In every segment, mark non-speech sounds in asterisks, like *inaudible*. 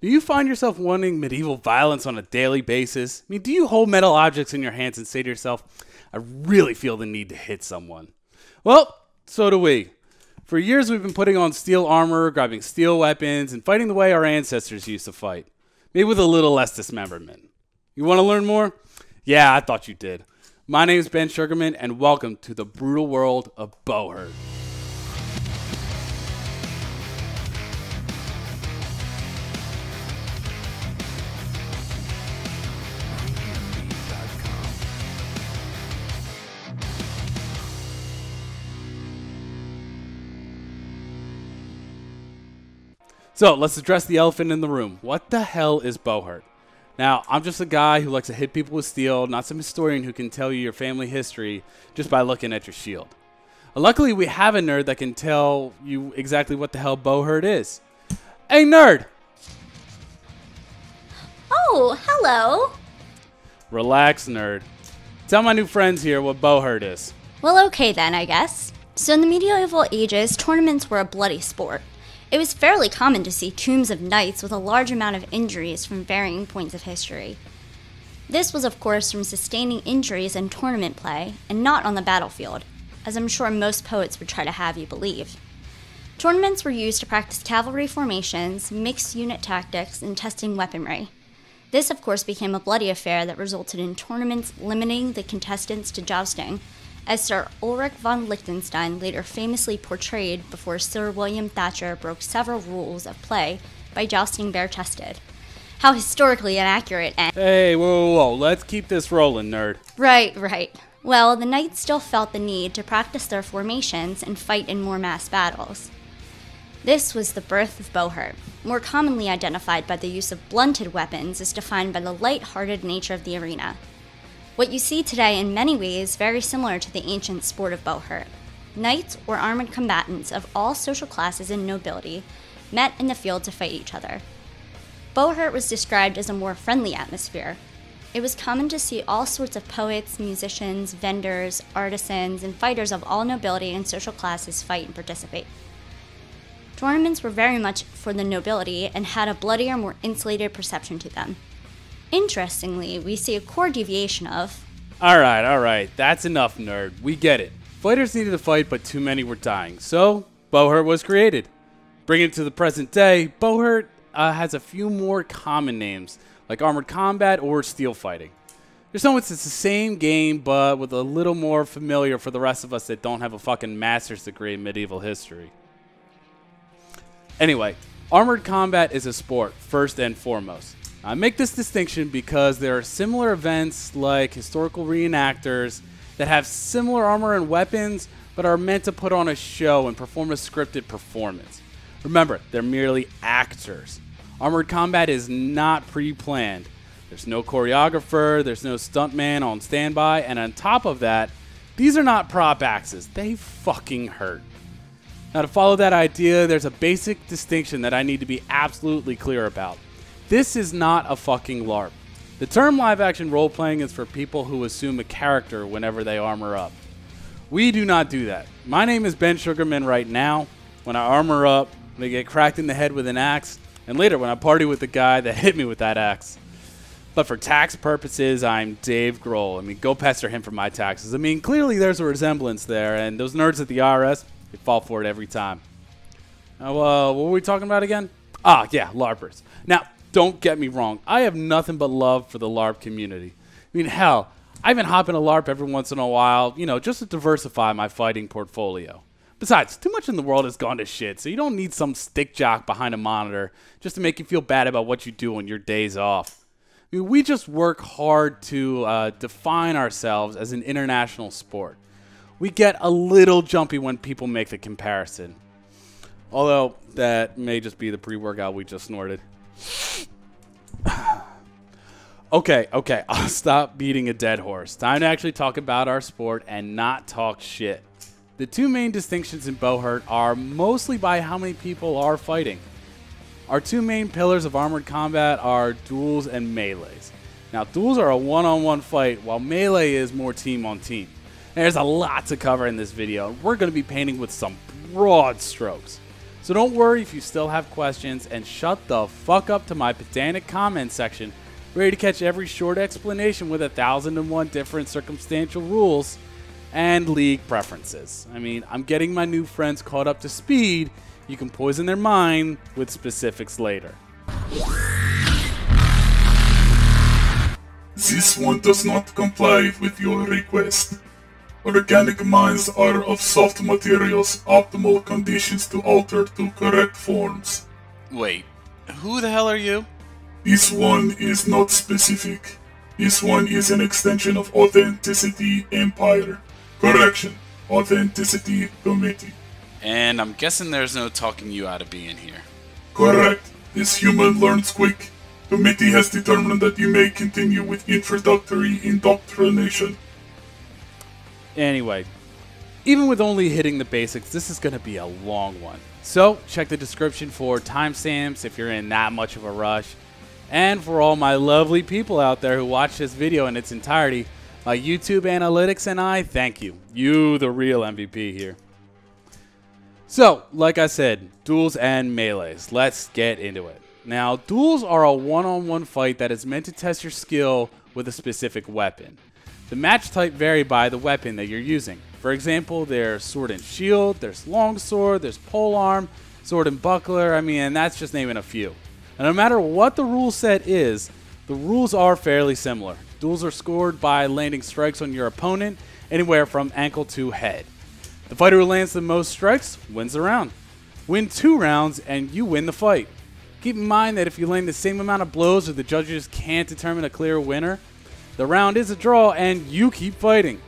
Do you find yourself wanting medieval violence on a daily basis? I mean, do you hold metal objects in your hands and say to yourself, I really feel the need to hit someone? Well, so do we. For years, we've been putting on steel armor, grabbing steel weapons, and fighting the way our ancestors used to fight. Maybe with a little less dismemberment. You want to learn more? Yeah, I thought you did. My name is Ben Sugarman, and welcome to the brutal world of Buhurt. So let's address the elephant in the room. What the hell is Buhurt? Now, I'm just a guy who likes to hit people with steel, not some historian who can tell you your family history just by looking at your shield. Luckily, we have a nerd that can tell you exactly what the hell Buhurt is. Hey, nerd! Oh, hello. Relax, nerd. Tell my new friends here what Buhurt is. Well, okay then, I guess. So, in the medieval ages, tournaments were a bloody sport. It was fairly common to see tombs of knights with a large amount of injuries from varying points of history. This was, of course, from sustaining injuries in tournament play and not on the battlefield, as I'm sure most poets would try to have you believe. Tournaments were used to practice cavalry formations, mixed unit tactics, and testing weaponry. This, of course, became a bloody affair that resulted in tournaments limiting the contestants to jousting as Sir Ulrich von Liechtenstein later famously portrayed before Sir William Thatcher broke several rules of play by jousting bare chested. How historically inaccurate and. Hey, whoa, whoa, whoa, let's keep this rolling, nerd. Right, right. Well, the knights still felt the need to practice their formations and fight in more mass battles. This was the birth of Buhurt, more commonly identified by the use of blunted weapons as defined by the light-hearted nature of the arena. What you see today in many ways very similar to the ancient sport of buhurt. Knights or armored combatants of all social classes and nobility met in the field to fight each other. Buhurt was described as a more friendly atmosphere. It was common to see all sorts of poets, musicians, vendors, artisans, and fighters of all nobility and social classes fight and participate. Tournaments were very much for the nobility and had a bloodier, more insulated perception to them. Interestingly, we see a core deviation of. Alright, alright, that's enough, nerd. We get it. Fighters needed to fight, but too many were dying. So, Buhurt was created. Bringing it to the present day, Buhurt uh, has a few more common names, like Armored Combat or Steel Fighting. There's so much it's the same game, but with a little more familiar for the rest of us that don't have a fucking master's degree in medieval history. Anyway, Armored Combat is a sport, first and foremost. I make this distinction because there are similar events like historical reenactors that have similar armor and weapons but are meant to put on a show and perform a scripted performance. Remember, they're merely actors. Armored combat is not pre planned. There's no choreographer, there's no stuntman on standby, and on top of that, these are not prop axes. They fucking hurt. Now, to follow that idea, there's a basic distinction that I need to be absolutely clear about. This is not a fucking LARP. The term live action role playing is for people who assume a character whenever they armor up. We do not do that. My name is Ben Sugarman right now. When I armor up, I get cracked in the head with an axe, and later when I party with the guy that *laughs* hit me with that axe. But for tax purposes, I'm Dave Grohl. I mean, go pester him for my taxes. I mean, clearly there's a resemblance there, and those nerds at the IRS, they fall for it every time. Uh, what were we talking about again? Ah, yeah, LARPers. Now, don't get me wrong. I have nothing but love for the LARP community. I mean, hell, I've been hopping a LARP every once in a while, you know, just to diversify my fighting portfolio. Besides, too much in the world has gone to shit, so you don't need some stick jock behind a monitor just to make you feel bad about what you do on your days off. I mean, we just work hard to uh, define ourselves as an international sport. We get a little jumpy when people make the comparison. Although, that may just be the pre workout we just snorted. *sighs* okay, okay, *laughs* I'll stop beating a dead horse. Time to actually talk about our sport and not talk shit. The two main distinctions in Buhurt are mostly by how many people are fighting. Our two main pillars of armored combat are duels and melees. Now, duels are a one on one fight, while melee is more team on team. There's a lot to cover in this video, and we're going to be painting with some broad strokes. So don't worry if you still have questions and shut the fuck up to my pedantic comment section, ready to catch every short explanation with a thousand and one different circumstantial rules and league preferences. I mean, I'm getting my new friends caught up to speed. You can poison their mind with specifics later. This one does not comply with your request. Organic mines are of soft materials, optimal conditions to alter to correct forms. Wait, who the hell are you? This one is not specific. This one is an extension of Authenticity Empire. Correction, Authenticity Committee. And I'm guessing there's no talking you out of being here. Correct. This human learns quick. Committee has determined that you may continue with introductory indoctrination. Anyway, even with only hitting the basics, this is going to be a long one. So, check the description for timestamps if you're in that much of a rush. And for all my lovely people out there who watch this video in its entirety, my YouTube analytics and I thank you. You, the real MVP here. So, like I said, duels and melees. Let's get into it. Now, duels are a one on one fight that is meant to test your skill with a specific weapon. The match type vary by the weapon that you're using. For example, there's sword and shield, there's longsword, there's polearm, sword and buckler. I mean, that's just naming a few. And no matter what the rule set is, the rules are fairly similar. Duels are scored by landing strikes on your opponent, anywhere from ankle to head. The fighter who lands the most strikes wins the round. Win two rounds, and you win the fight. Keep in mind that if you land the same amount of blows or the judges can't determine a clear winner, the round is a draw and you keep fighting.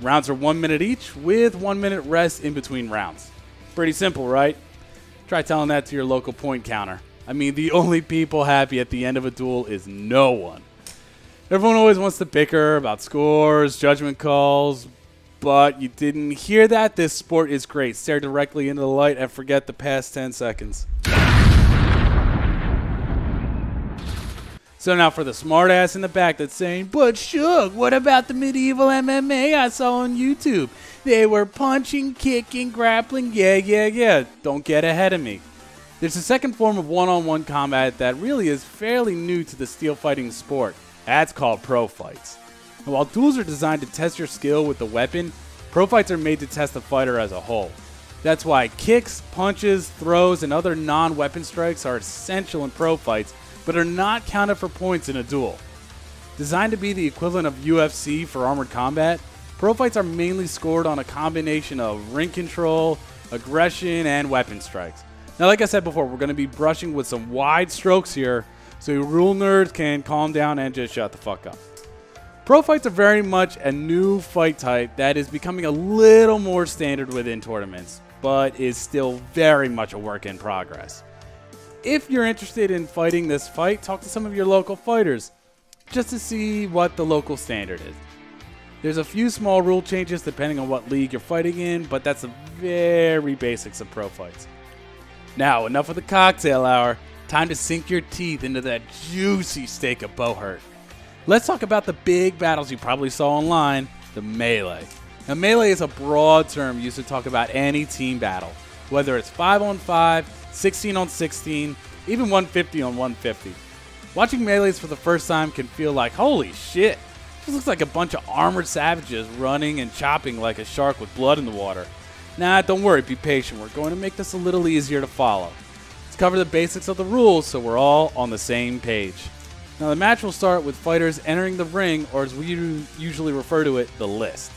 Rounds are one minute each with one minute rest in between rounds. Pretty simple, right? Try telling that to your local point counter. I mean, the only people happy at the end of a duel is no one. Everyone always wants to bicker about scores, judgment calls, but you didn't hear that. This sport is great. Stare directly into the light and forget the past 10 seconds. So now for the smartass in the back that's saying, but Shug, what about the medieval MMA I saw on YouTube? They were punching, kicking, grappling, yeah, yeah, yeah. Don't get ahead of me. There's a second form of one-on-one combat that really is fairly new to the steel fighting sport. That's called pro fights. And while duels are designed to test your skill with the weapon, pro fights are made to test the fighter as a whole. That's why kicks, punches, throws, and other non-weapon strikes are essential in pro fights but are not counted for points in a duel. Designed to be the equivalent of UFC for armored combat, pro fights are mainly scored on a combination of ring control, aggression, and weapon strikes. Now, like I said before, we're going to be brushing with some wide strokes here, so you rule nerds can calm down and just shut the fuck up. Pro fights are very much a new fight type that is becoming a little more standard within tournaments, but is still very much a work in progress if you're interested in fighting this fight, talk to some of your local fighters just to see what the local standard is. There's a few small rule changes depending on what league you're fighting in, but that's the very basics of pro fights. Now, enough of the cocktail hour. Time to sink your teeth into that juicy steak of Buhurt. Let's talk about the big battles you probably saw online the melee. Now, melee is a broad term used to talk about any team battle, whether it's 5 on 5, 16 on 16, even 150 on 150. Watching melees for the first time can feel like, holy shit, this looks like a bunch of armored savages running and chopping like a shark with blood in the water. Nah, don't worry, be patient. We're going to make this a little easier to follow. Let's cover the basics of the rules so we're all on the same page. Now, the match will start with fighters entering the ring, or as we usually refer to it, the list.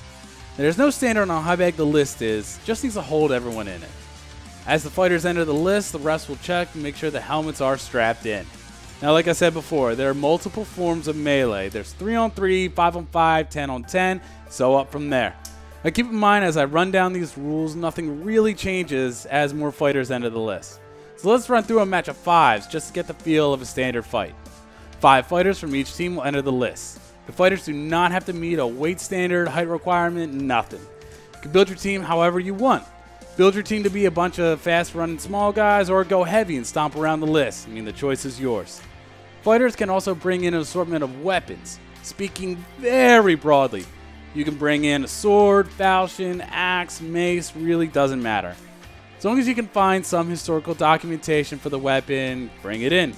There's no standard on how big the list is, just needs to hold everyone in it. As the fighters enter the list, the refs will check and make sure the helmets are strapped in. Now, like I said before, there are multiple forms of melee. There's 3 on 3, 5 on 5, 10 on 10, so up from there. Now, keep in mind as I run down these rules, nothing really changes as more fighters enter the list. So let's run through a match of 5s just to get the feel of a standard fight. 5 fighters from each team will enter the list. The fighters do not have to meet a weight standard, height requirement, nothing. You can build your team however you want. Build your team to be a bunch of fast running small guys or go heavy and stomp around the list. I mean, the choice is yours. Fighters can also bring in an assortment of weapons. Speaking very broadly, you can bring in a sword, falchion, axe, mace, really doesn't matter. As long as you can find some historical documentation for the weapon, bring it in.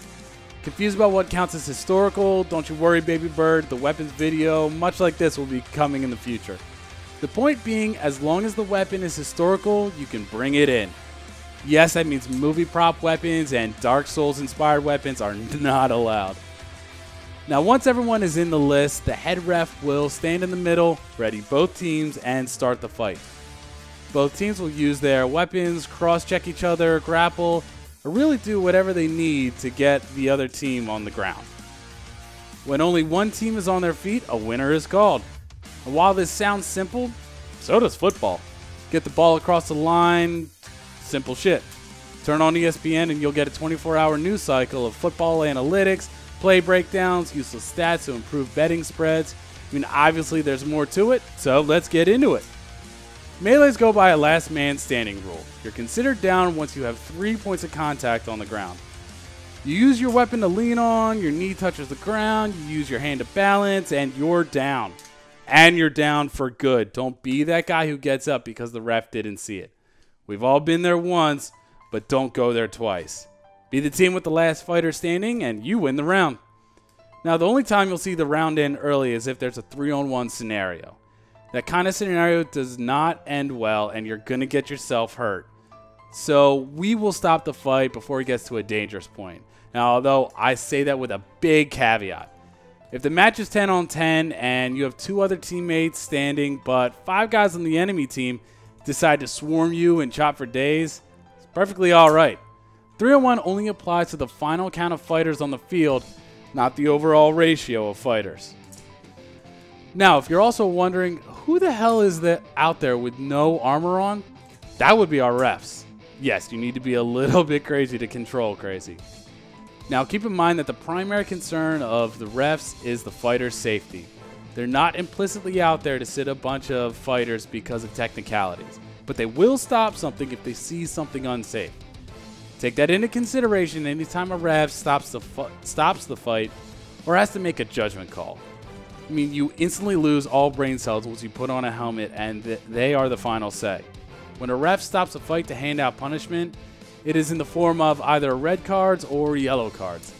Confused about what counts as historical? Don't you worry, baby bird. The weapons video, much like this, will be coming in the future. The point being, as long as the weapon is historical, you can bring it in. Yes, that means movie prop weapons and Dark Souls inspired weapons are *laughs* not allowed. Now, once everyone is in the list, the head ref will stand in the middle, ready both teams, and start the fight. Both teams will use their weapons, cross check each other, grapple, or really do whatever they need to get the other team on the ground. When only one team is on their feet, a winner is called. And while this sounds simple, so does football. Get the ball across the line, simple shit. Turn on ESPN and you'll get a 24 hour news cycle of football analytics, play breakdowns, useless stats to improve betting spreads. I mean, obviously, there's more to it, so let's get into it. Melees go by a last man standing rule. You're considered down once you have three points of contact on the ground. You use your weapon to lean on, your knee touches the ground, you use your hand to balance, and you're down. And you're down for good. Don't be that guy who gets up because the ref didn't see it. We've all been there once, but don't go there twice. Be the team with the last fighter standing, and you win the round. Now, the only time you'll see the round end early is if there's a 3 on 1 scenario. That kind of scenario does not end well, and you're going to get yourself hurt. So we will stop the fight before it gets to a dangerous point. Now, although I say that with a big caveat. If the match is 10 on 10 and you have two other teammates standing, but five guys on the enemy team decide to swarm you and chop for days, it's perfectly alright. 3 on 1 only applies to the final count of fighters on the field, not the overall ratio of fighters. Now, if you're also wondering who the hell is that out there with no armor on, that would be our refs. Yes, you need to be a little *laughs* bit crazy to control crazy. Now, keep in mind that the primary concern of the refs is the fighter's safety. They're not implicitly out there to sit a bunch of fighters because of technicalities, but they will stop something if they see something unsafe. Take that into consideration anytime a ref stops the, stops the fight or has to make a judgment call. I mean, you instantly lose all brain cells once you put on a helmet, and th- they are the final say. When a ref stops a fight to hand out punishment, it is in the form of either red cards or yellow cards.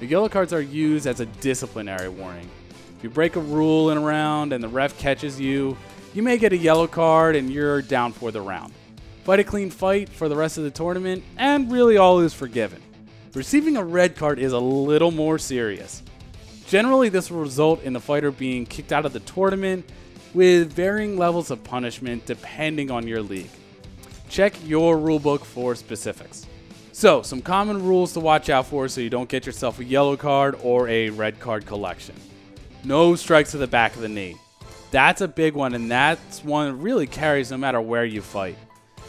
The yellow cards are used as a disciplinary warning. If you break a rule in a round and the ref catches you, you may get a yellow card and you're down for the round. Fight a clean fight for the rest of the tournament, and really all is forgiven. Receiving a red card is a little more serious. Generally, this will result in the fighter being kicked out of the tournament with varying levels of punishment depending on your league. Check your rulebook for specifics. So, some common rules to watch out for so you don't get yourself a yellow card or a red card collection. No strikes to the back of the knee. That's a big one, and that's one that really carries no matter where you fight.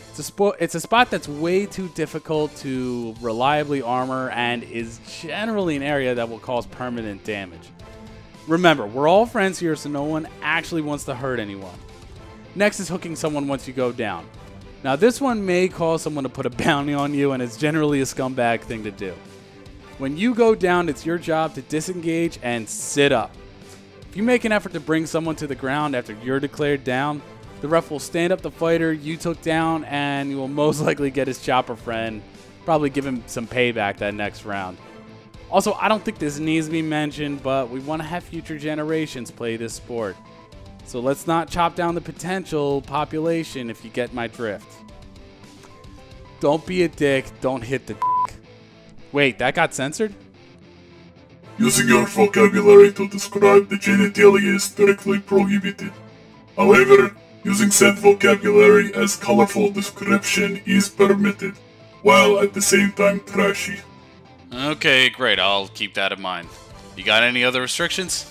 It's a, spo- it's a spot that's way too difficult to reliably armor and is generally an area that will cause permanent damage. Remember, we're all friends here, so no one actually wants to hurt anyone. Next is hooking someone once you go down. Now, this one may cause someone to put a bounty on you, and it's generally a scumbag thing to do. When you go down, it's your job to disengage and sit up. If you make an effort to bring someone to the ground after you're declared down, the ref will stand up the fighter you took down, and you will most *laughs* likely get his chopper friend. Probably give him some payback that next round. Also, I don't think this needs to be mentioned, but we want to have future generations play this sport. So let's not chop down the potential population if you get my drift. Don't be a dick, don't hit the dick. Wait, that got censored? Using your vocabulary to describe the genitalia is strictly prohibited. However, using said vocabulary as colorful description is permitted, while at the same time trashy. Okay, great. I'll keep that in mind. You got any other restrictions?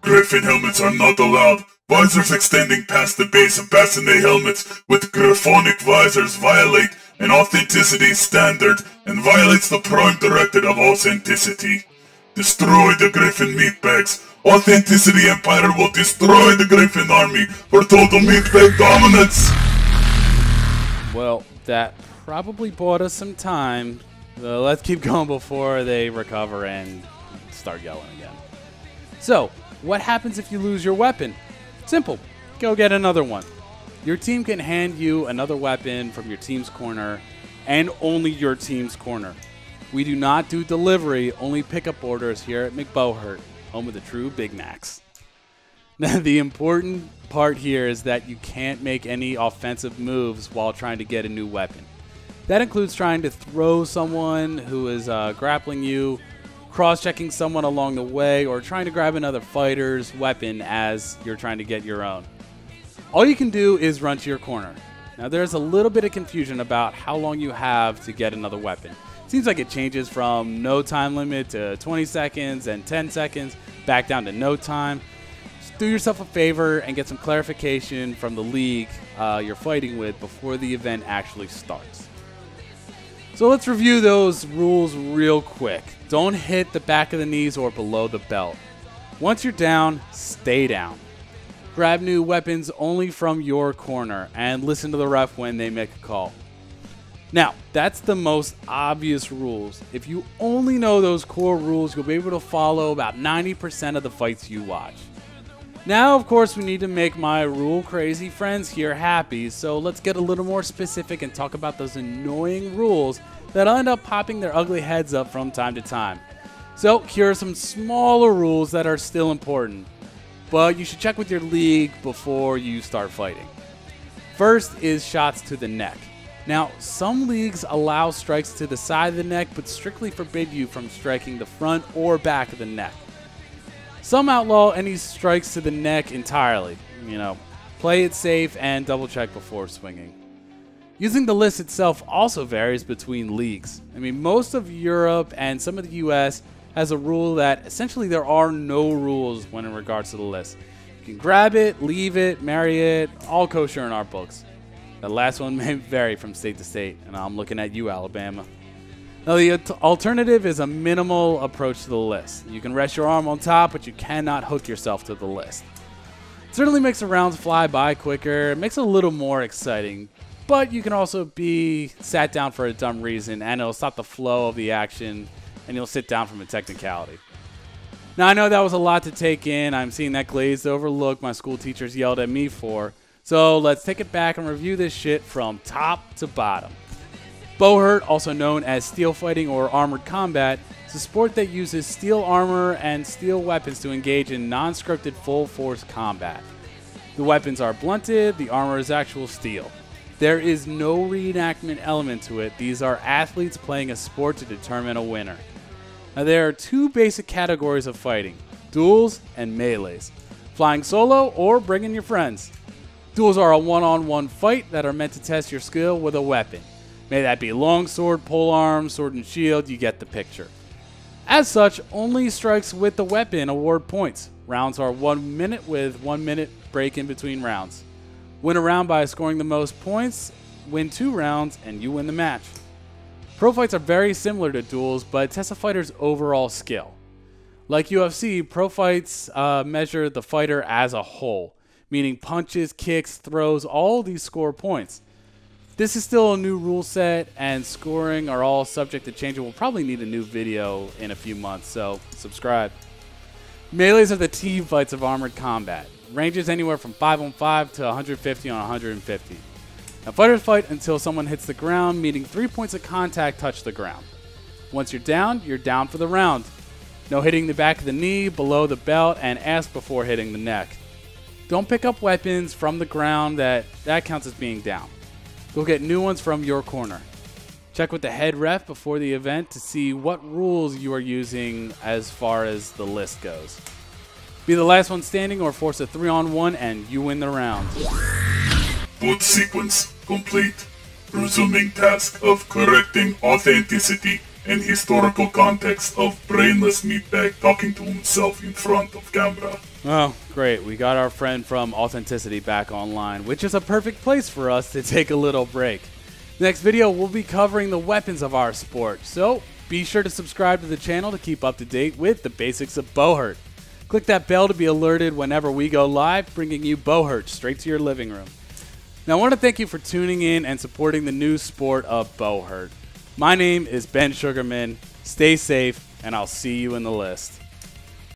Griffin helmets are not allowed. Visors extending past the base of bassinet helmets with graphonic visors violate an authenticity standard and violates the prime directive of authenticity. Destroy the Griffin meatbags. Authenticity Empire will destroy the Griffin army for total meatbag dominance. Well, that probably bought us some time. Let's keep *laughs* going before they recover and start yelling again. So, what happens if you lose your weapon? Simple. Go get another one. Your team can hand you another weapon from your team's corner and only your team's corner. We do not do delivery, only pickup orders here at McBowhurt, home of the true Big Macs. *laughs* Now, the important part here is that you can't make any offensive moves while trying to get a new weapon. That includes trying to throw someone who is uh, grappling you, cross checking someone along the way, or trying to grab another fighter's weapon as you're trying to get your own. All you can do is run to your corner. Now, there's a little bit of confusion about how long you have to get another weapon. Seems like it changes from no time limit to 20 seconds and 10 seconds back down to no time Just do yourself a favor and get some clarification from the league uh, you're fighting with before the event actually starts. So let's review those rules real quick. Don't hit the back of the knees or below the belt. Once you're down, stay down. Grab new weapons only from your corner and listen to the ref when they make a call. Now, that's the most obvious rules. If you only know those core rules, you'll be able to follow about 90% of the fights you watch. Now, of course, we need to make my rule crazy friends here happy, so let's get a little more specific and talk about those annoying rules that end up popping their ugly heads up from time to time. So, here are some smaller rules that are still important, but you should check with your league before you start fighting. First is shots to the neck. Now, some leagues allow strikes to the side of the neck, but strictly forbid you from striking the front or back of the neck. Some outlaw any strikes to the neck entirely. You know, play it safe and double check before swinging. Using the list itself also varies between leagues. I mean, most of Europe and some of the US has a rule that essentially there are no rules when in regards to the list. You can grab it, leave it, marry it, all kosher in our books. The last one *laughs* may vary from state to state, and I'm looking at you, Alabama. Now, the alternative is a minimal approach to the list. You can rest your arm on top, but you cannot hook yourself to the list. It certainly makes the rounds fly by quicker, it makes it a little more exciting, but you can also be sat down for a dumb reason, and it'll stop the flow of the action, and you'll sit down from a technicality. Now, I know that was a lot to take in. I'm seeing that glazed over look my school teachers yelled at me for. So let's take it back and review this shit from top to bottom. Buhurt, also known as steel fighting or armored combat, is a sport that uses steel armor and steel weapons to engage in non scripted full force combat. The weapons are blunted, the armor is actual steel. There is no reenactment element to it, these are athletes playing a sport to determine a winner. Now, there are two basic categories of fighting duels and melees, flying solo or bringing your friends. Duels are a one on one fight that are meant to test your skill with a weapon. May that be longsword, polearm, sword and shield, you get the picture. As such, only strikes with the weapon award points. Rounds are one minute with one minute break in between rounds. Win a round by scoring the most points, win two rounds, and you win the match. Pro fights are very similar to duels, but test a fighter's overall skill. Like UFC, pro fights uh, measure the fighter as a whole, meaning punches, kicks, throws, all these score points. This is still a new rule set, and scoring are all subject to change. We'll probably need a new video in a few months, so subscribe. Melees are the team fights of armored combat. Ranges anywhere from 5 on 5 to 150 on 150. Now, fighters fight until someone hits the ground, meaning three points of contact touch the ground. Once you're down, you're down for the round. No hitting the back of the knee, below the belt, and ask before hitting the neck. Don't pick up weapons from the ground that that counts as being down. Go get new ones from your corner. Check with the head ref before the event to see what rules you are using as far as the list goes. Be the last one standing or force a 3 on 1 and you win the round. Boot sequence complete. Resuming task of correcting authenticity and historical context of brainless meatbag talking to himself in front of camera. Oh, great. We got our friend from Authenticity back online, which is a perfect place for us to *laughs* take a little break. Next video, we'll be covering the weapons of our sport, so be sure to subscribe to the channel to keep up to date with the basics of Buhurt. Click that bell to be alerted whenever we go live, bringing you Buhurt straight to your living room. Now, I want to thank you for tuning in and supporting the new sport of Buhurt. My name is Ben Sugarman. Stay safe, and I'll see you in the list.